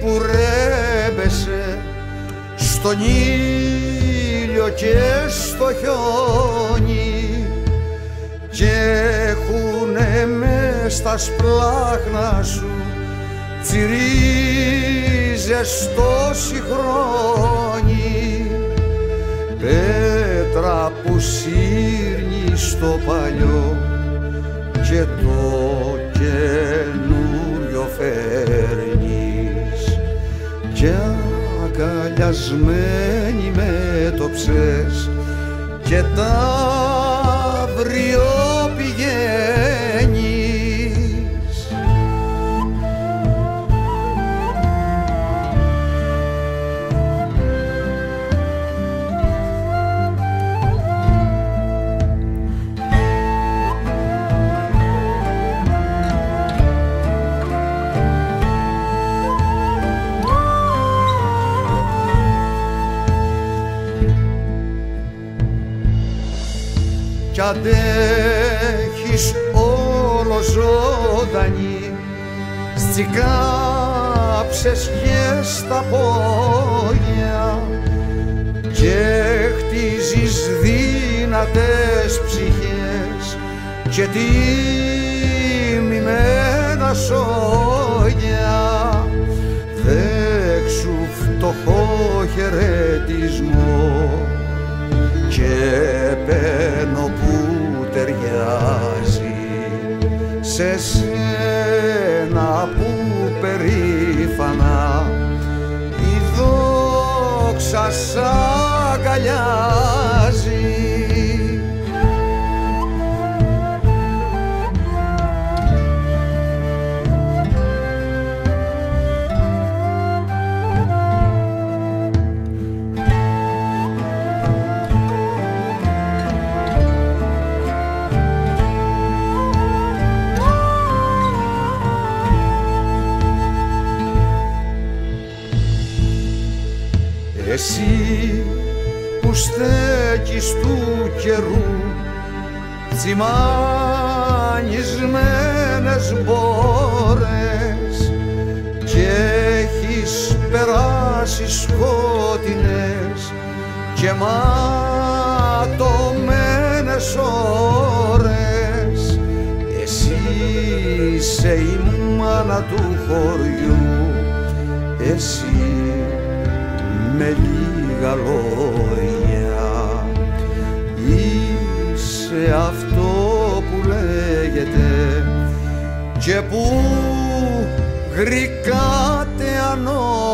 που ρέμπεσε στον ήλιο και στο χιόνι και έχουνε μες στα σπλάχνα σου τσιρίζες τόσοι χρόνοι. Πέτρα που σύρνει στο παλιό και το και αγκαλιασμένη με το ψες. Και τα αύριο κι αντέχεις όλο ζωντανή. Στι κάψες και στα πόδια και χτίζεις δύνατες ψυχές και τίμημένα σε σένα που περήφανα. Η δόξα σ' αγκαλιάζει Εσύ που στέκεις του καιρού τσιμάνισμένες μπόρες και έχεις περάσει σκότεινες και ματωμένες ώρες. Εσύ είσαι η μάνα του χωριού εσύ με λίγα λόγια. Είσαι αυτό που λέγεται και που γρικάται ανώ